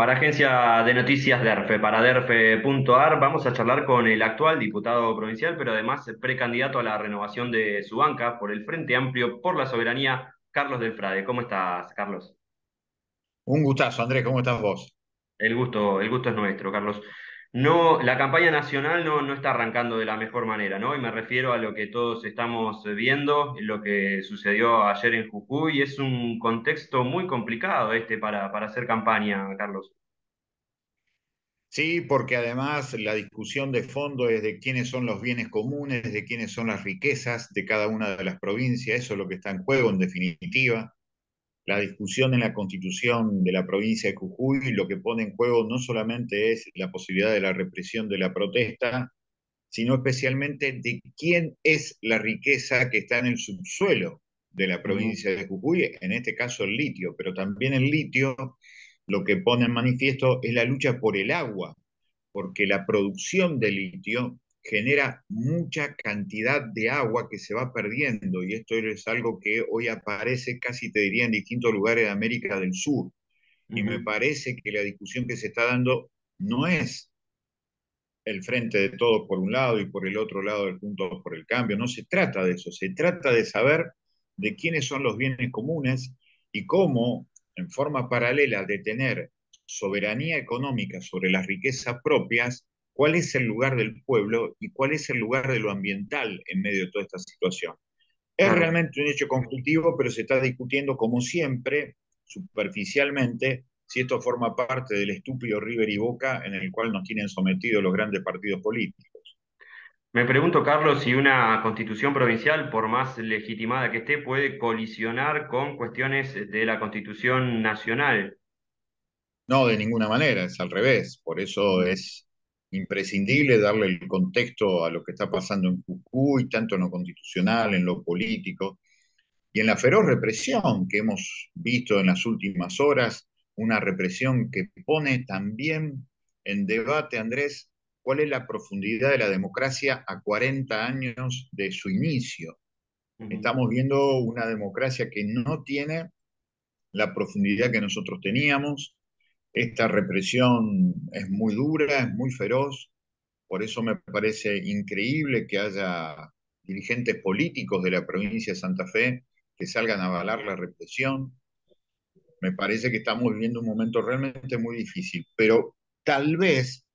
Para Agencia de Noticias DERFE, para derfe.ar, vamos a charlar con el actual diputado provincial, pero además precandidato a la renovación de su banca por el Frente Amplio por la Soberanía, Carlos del Frade. ¿Cómo estás, Carlos? Un gustazo, Andrés, ¿cómo estás vos? El gusto, el gusto es nuestro, Carlos. No, la campaña nacional no, no está arrancando de la mejor manera, ¿no? Y me refiero a lo que todos estamos viendo, lo que sucedió ayer en Jujuy. Es un contexto muy complicado este para, para hacer campaña, Carlos. Sí, porque además la discusión de fondo es de quiénes son los bienes comunes, de quiénes son las riquezas de cada una de las provincias, eso es lo que está en juego en definitiva la discusión en la constitución de la provincia de Jujuy lo que pone en juego no solamente es la posibilidad de la represión de la protesta, sino especialmente de quién es la riqueza que está en el subsuelo de la provincia de Jujuy, en este caso el litio, pero también el litio lo que pone en manifiesto es la lucha por el agua, porque la producción de litio genera mucha cantidad de agua que se va perdiendo y esto es algo que hoy aparece casi te diría en distintos lugares de América del Sur. Y me parece que la discusión que se está dando no es el frente de todos por un lado y por el otro lado del punto por el cambio, no se trata de eso, se trata de saber de quiénes son los bienes comunes y cómo, en forma paralela de tener soberanía económica sobre las riquezas propias, cuál es el lugar del pueblo y cuál es el lugar de lo ambiental en medio de toda esta situación. Es realmente un hecho conflictivo, pero se está discutiendo, como siempre, superficialmente, si esto forma parte del estúpido River y Boca en el cual nos tienen sometidos los grandes partidos políticos. Me pregunto, Carlos, si una constitución provincial, por más legitimada que esté, puede colisionar con cuestiones de la constitución nacional. No, de ninguna manera, es al revés. Por eso es imprescindible darle el contexto a lo que está pasando en Jujuy, tanto en lo constitucional, en lo político, y en la feroz represión que hemos visto en las últimas horas, una represión que pone también en debate, Andrés, cuál es la profundidad de la democracia a 40 años de su inicio. Estamos viendo una democracia que no tiene la profundidad que nosotros teníamos, esta represión es muy dura, es muy feroz, por eso me parece increíble que haya dirigentes políticos de la provincia de Santa Fe que salgan a avalar la represión. Me parece que estamos viviendo un momento realmente muy difícil, pero tal vez,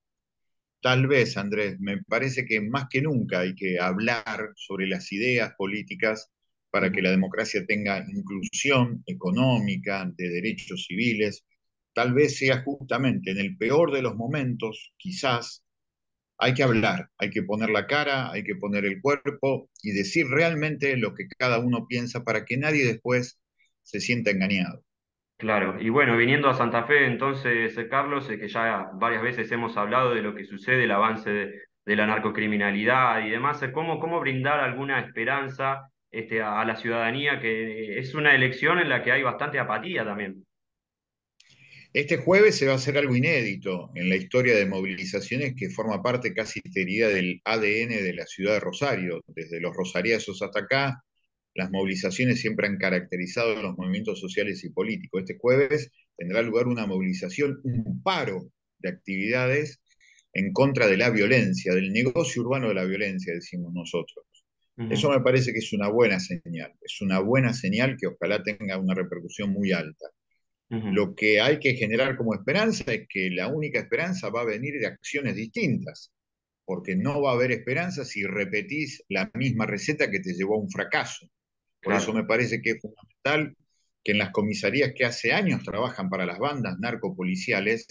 tal vez, Andrés, me parece que más que nunca hay que hablar sobre las ideas políticas para que la democracia tenga inclusión económica, de derechos civiles, tal vez sea justamente en el peor de los momentos, quizás, hay que hablar, hay que poner la cara, hay que poner el cuerpo y decir realmente lo que cada uno piensa para que nadie después se sienta engañado. Claro, y bueno, viniendo a Santa Fe, entonces, eh, Carlos, que ya varias veces hemos hablado de lo que sucede, el avance de, la narcocriminalidad y demás, ¿cómo, cómo brindar alguna esperanza este, a la ciudadanía, que es una elección en la que hay bastante apatía también? Este jueves se va a hacer algo inédito en la historia de movilizaciones que forma parte casi diría del ADN de la ciudad de Rosario. Desde los rosariazos hasta acá, las movilizaciones siempre han caracterizado los movimientos sociales y políticos. Este jueves tendrá lugar una movilización, un paro de actividades en contra de la violencia, del negocio urbano de la violencia, decimos nosotros. Eso me parece que es una buena señal, es una buena señal que ojalá tenga una repercusión muy alta. Lo que hay que generar como esperanza es que la única esperanza va a venir de acciones distintas, porque no va a haber esperanza si repetís la misma receta que te llevó a un fracaso. Por eso me parece que es fundamental que en las comisarías que hace años trabajan para las bandas narcopoliciales,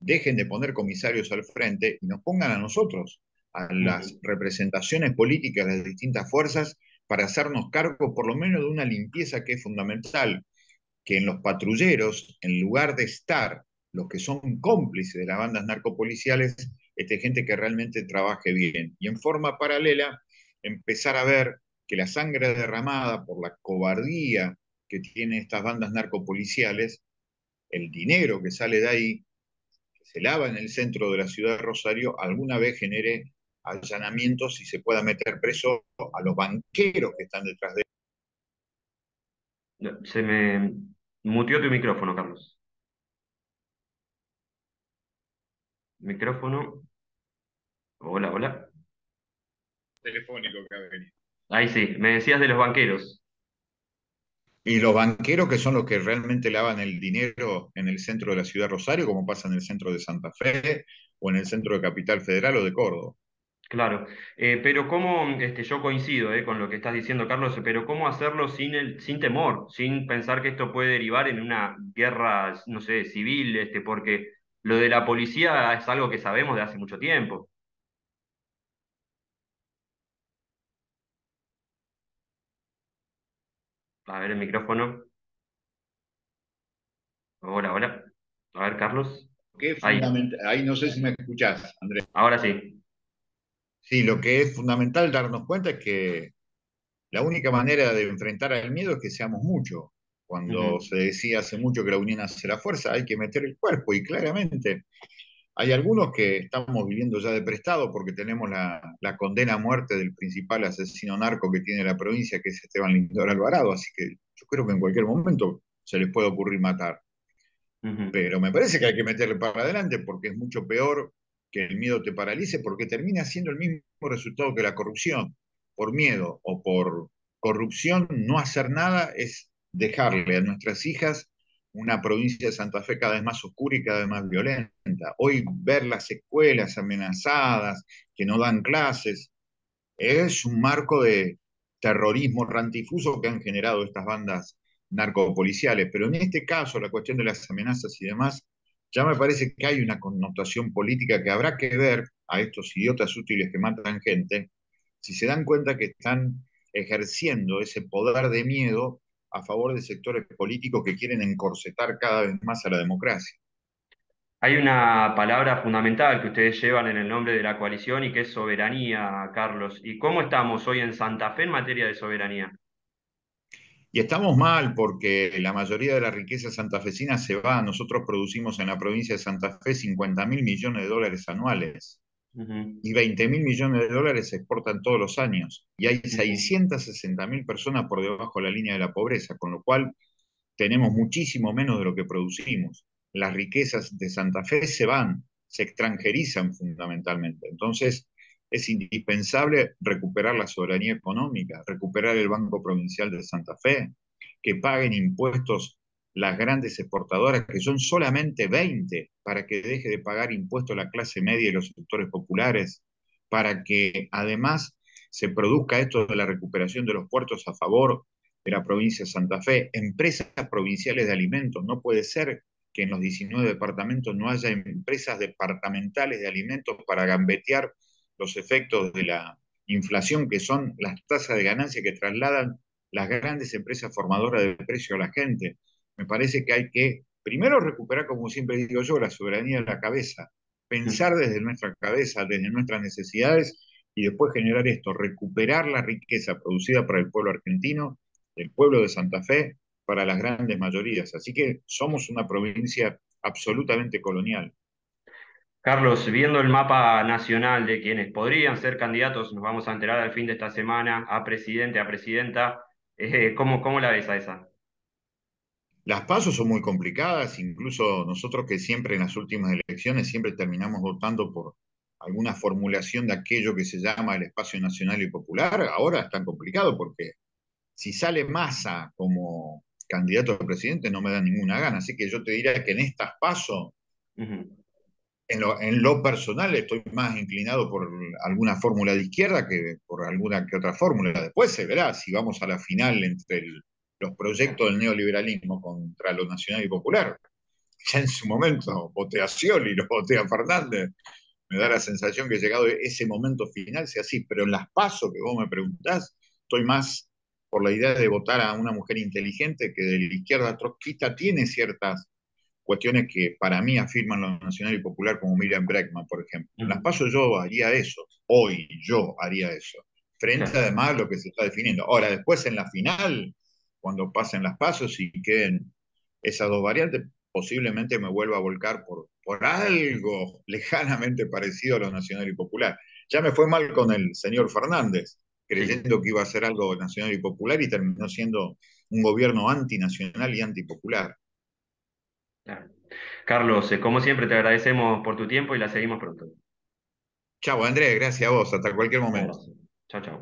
dejen de poner comisarios al frente y nos pongan a nosotros, a las representaciones políticas de las distintas fuerzas, para hacernos cargo por lo menos de una limpieza que es fundamental que en los patrulleros, en lugar de estar los que son cómplices de las bandas narcopoliciales, esté gente que realmente trabaje bien. Y en forma paralela, empezar a ver que la sangre derramada por la cobardía que tienen estas bandas narcopoliciales, el dinero que sale de ahí, que se lava en el centro de la ciudad de Rosario, alguna vez genere allanamientos y se pueda meter preso a los banqueros que están detrás de se me, Mutió tu micrófono, Carlos. Micrófono. Hola, hola. Telefónico que ha venido. Ahí sí, me decías de los banqueros. Y los banqueros que son los que realmente lavan el dinero en el centro de la ciudad de Rosario, como pasa en el centro de Santa Fe o en el centro de Capital Federal o de Córdoba. Claro, Eh, pero cómo, este, yo coincido eh, con lo que estás diciendo, Carlos, pero cómo hacerlo sin el, sin temor, sin pensar que esto puede derivar en una guerra, no sé, civil, este, porque lo de la policía es algo que sabemos de hace mucho tiempo. A ver el micrófono. Hola, hola. A ver, Carlos. Ahí, Ahí no sé si me escuchás, Andrés. ahora sí. Sí, lo que es fundamental darnos cuenta es que la única manera de enfrentar al miedo es que seamos muchos. Cuando se decía hace mucho que la unión hace la fuerza, hay que meter el cuerpo y claramente hay algunos que estamos viviendo ya de prestado porque tenemos la, la condena a muerte del principal asesino narco que tiene la provincia, que es Esteban Lindor Alvarado, así que yo creo que en cualquier momento se les puede ocurrir matar. Pero me parece que hay que meterle para adelante porque es mucho peor que el miedo te paralice, porque termina siendo el mismo resultado que la corrupción. Por miedo o por corrupción, no hacer nada es dejarle a nuestras hijas una provincia de Santa Fe cada vez más oscura y cada vez más violenta. Hoy ver las escuelas amenazadas, que no dan clases, es un marco de terrorismo rantifuso que han generado estas bandas narcopoliciales. Pero en este caso, la cuestión de las amenazas y demás, ya me parece que hay una connotación política que habrá que ver a estos idiotas útiles que matan gente, si se dan cuenta que están ejerciendo ese poder de miedo a favor de sectores políticos que quieren encorsetar cada vez más a la democracia. Hay una palabra fundamental que ustedes llevan en el nombre de la coalición y que es soberanía, Carlos. ¿Y cómo estamos hoy en Santa Fe en materia de soberanía? Y estamos mal porque la mayoría de la riqueza santafesina se va. Nosotros producimos en la provincia de Santa Fe 50 mil millones de dólares anuales y 20 mil millones de dólares se exportan todos los años. Y hay ujú. 660 mil personas por debajo de la línea de la pobreza, con lo cual tenemos muchísimo menos de lo que producimos. Las riquezas de Santa Fe se van, se extranjerizan fundamentalmente. Entonces, es indispensable recuperar la soberanía económica, recuperar el Banco Provincial de Santa Fe, que paguen impuestos las grandes exportadoras, que son solamente 20, para que deje de pagar impuestos la clase media y los sectores populares, para que además se produzca esto de la recuperación de los puertos a favor de la provincia de Santa Fe, empresas provinciales de alimentos. No puede ser que en los 19 departamentos no haya empresas departamentales de alimentos para gambetear los efectos de la inflación, que son las tasas de ganancia que trasladan las grandes empresas formadoras de precio a la gente. Me parece que hay que, primero, recuperar, como siempre digo yo, la soberanía de la cabeza, pensar desde nuestra cabeza, desde nuestras necesidades, y después generar esto, recuperar la riqueza producida para el pueblo argentino, el pueblo de Santa Fe, para las grandes mayorías. Así que somos una provincia absolutamente colonial. Carlos, viendo el mapa nacional de quienes podrían ser candidatos, nos vamos a enterar al fin de esta semana a presidente, a presidenta. Eh, ¿cómo, cómo la ves a esa? Las pasos son muy complicadas, incluso nosotros que siempre en las últimas elecciones siempre terminamos votando por alguna formulación de aquello que se llama el espacio nacional y popular, ahora es tan complicado porque si sale Massa como candidato a presidente no me da ninguna gana, así que yo te diría que en estas pasos, en lo, en lo personal estoy más inclinado por alguna fórmula de izquierda que por alguna que otra fórmula. Después se verá si vamos a la final entre los proyectos del neoliberalismo contra lo nacional y popular. Ya en su momento voté a Scioli, lo voté a Fernández. Me da la sensación que llegado ese momento final sea así, pero en las pasos que vos me preguntás, estoy más por la idea de votar a una mujer inteligente que de la izquierda trotskista tiene ciertas cuestiones que para mí afirman lo nacional y popular, como Miriam Breckman, por ejemplo. En las pasos yo haría eso, hoy yo haría eso, frente claro. además a lo que se está definiendo. Ahora, después en la final, cuando pasen las pasos y queden esas dos variantes, posiblemente me vuelva a volcar por, por algo lejanamente parecido a lo nacional y popular. Ya me fue mal con el señor Fernández, creyendo que iba a ser algo nacional y popular y terminó siendo un gobierno antinacional y antipopular. Claro. Carlos, eh, como siempre te agradecemos por tu tiempo y la seguimos pronto. Chao, Andrés, gracias a vos, hasta cualquier momento. Chao, chao.